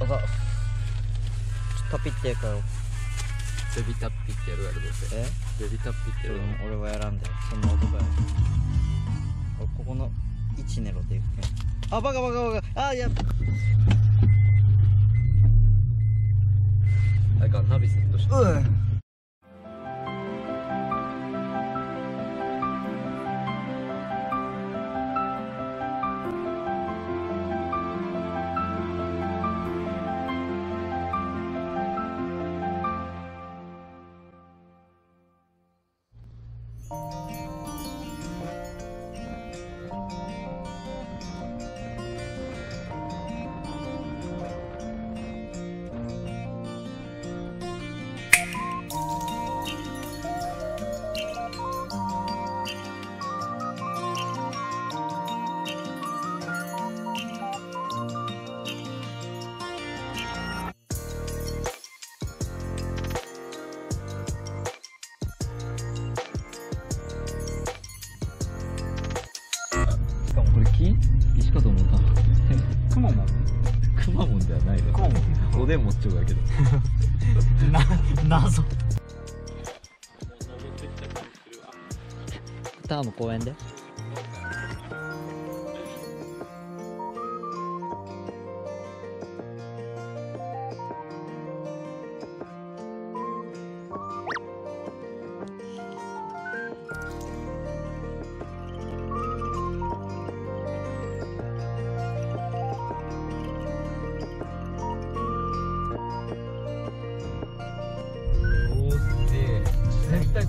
あがちょっとタピってやからベビタッピってやるやろどうせえ？ベビタッピってやるうん俺はやらんで。そんな男や。俺ここの位置狙っていくけ？んあバカバカバカ。あいやあれかナビセットしてうんでん持っちゃうだけど な謎。ターの公園で？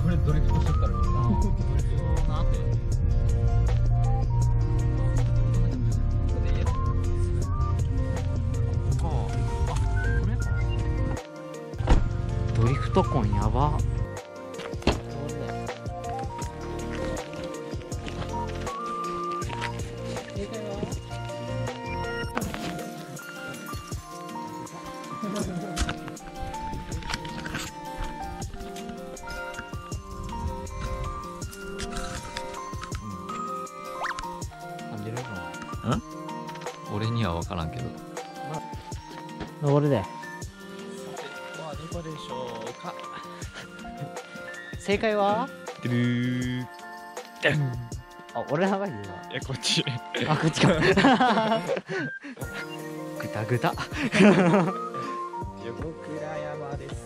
これドリフトしとったらみんな。ドリフトドリフトコンやば。っは分からんけど。の登るで。はどこでしょうか。正解は？てるーいあ俺長いよやこっち。あこっちか。ぐたぐた横倉山です。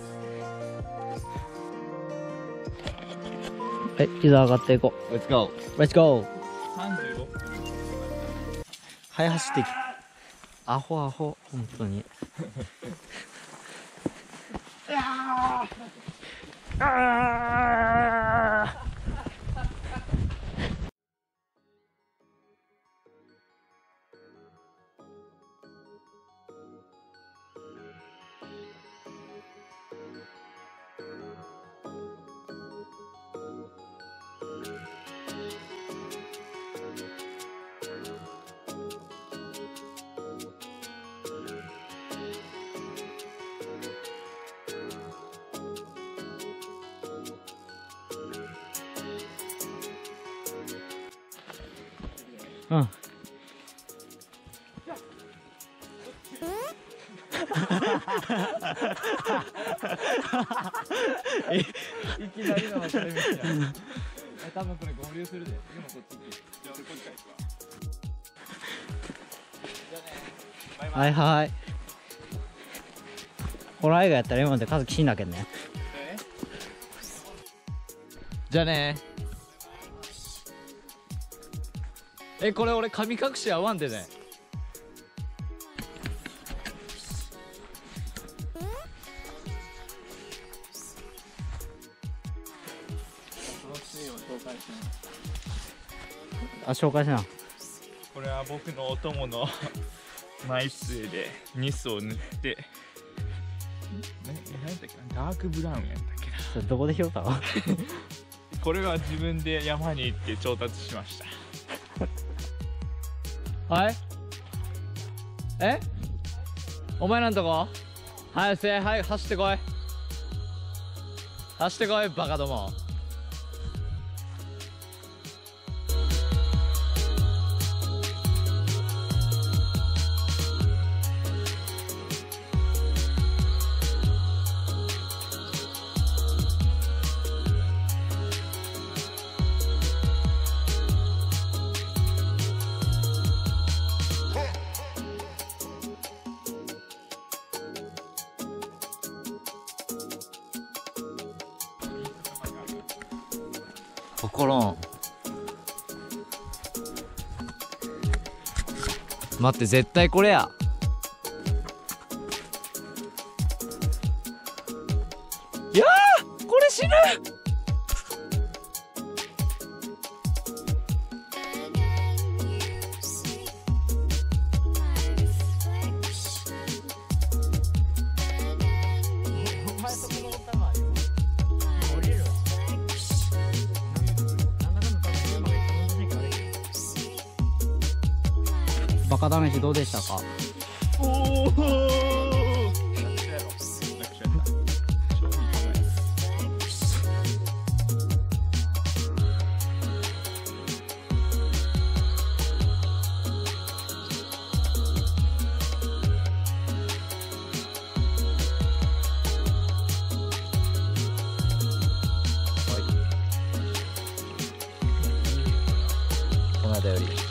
はい地図上がっていこ Let's go うレッツゴー35はい走っていきアホアホ本当に。うん。いきなりの分かれ道や多分これ合流するででもこっちじゃあ俺こっちから行くわ。じゃあねバイバイはいはい。ホラー映画やったら今まで数死んだけどね。じゃあねえこれ俺神隠し合わんでね。あ紹介しな。これは僕のお供のマイスエでニスを塗って。な何だっけな？ダークブラウンやったっけな？それどこで拾ったの？これは自分で山に行って調達しましたはい。え？お前なんとこ？はいせはい走ってこい。走ってこいバカども。分からん。待って絶対これや。いやあこれ死ぬ。バカ試しどうでしたか？おおこの間より。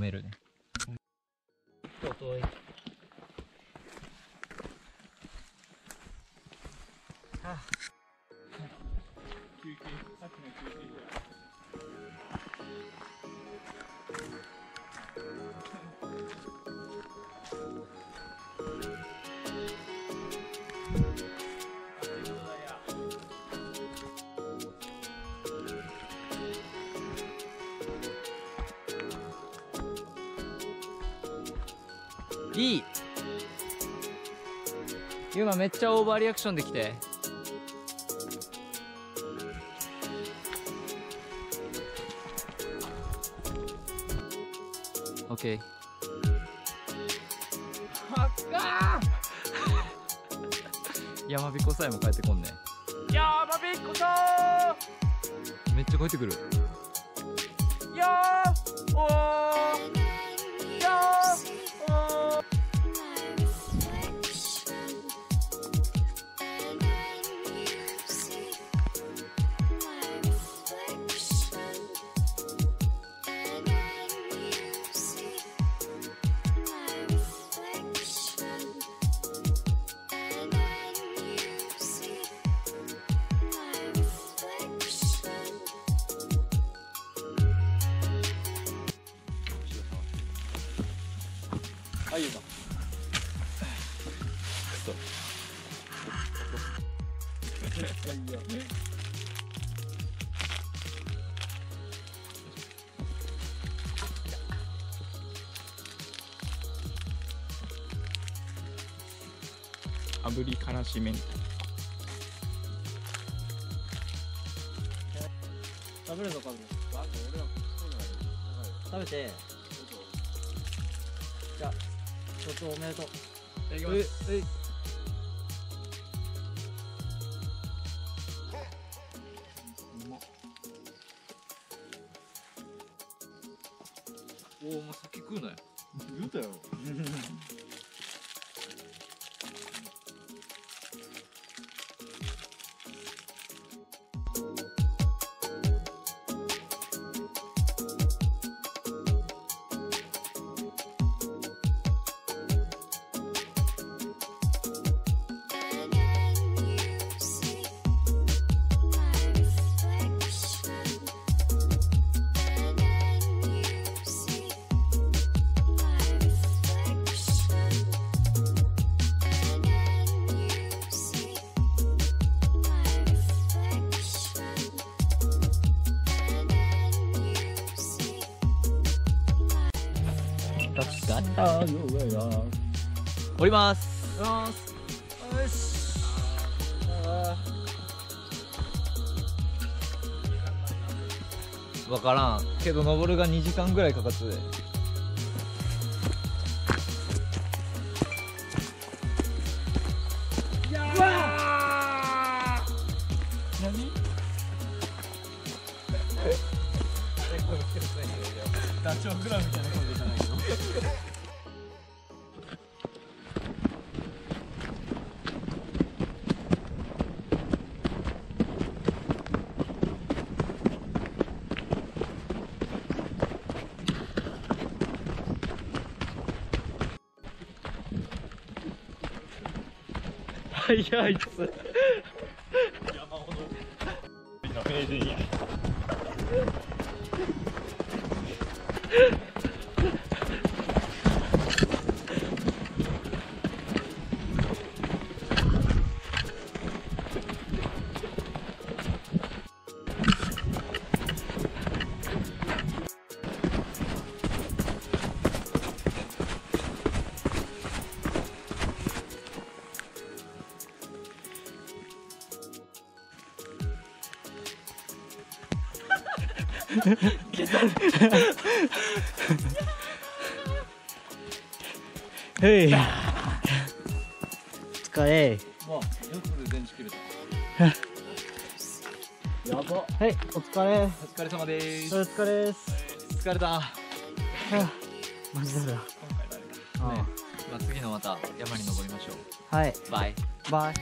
めるね。遠い休憩。さっきの休憩じゃいい。ユーマめっちゃオーバーリアクションできて。オッケーあっかー山彦さえも帰ってこんねやまびっこさめっちゃ帰ってくる。ーやあゆうま炙りからしめん食べるぞカズ食べてちょっとおめでとう。いただきうます。いうおおもう先食うなよ。言うたよ 降ります。よし。分からん。けど登るが2時間ぐらいかかって。いやあいつ。山ほど。な名人やへい疲れ。もうよく電池切れた。やばはいお疲れ。お疲れ様でーす。お疲れです。疲れた。はあマジだ。よ今回慣れた。あね。まあ次のまた山に登りましょあはい。うバイ。バイ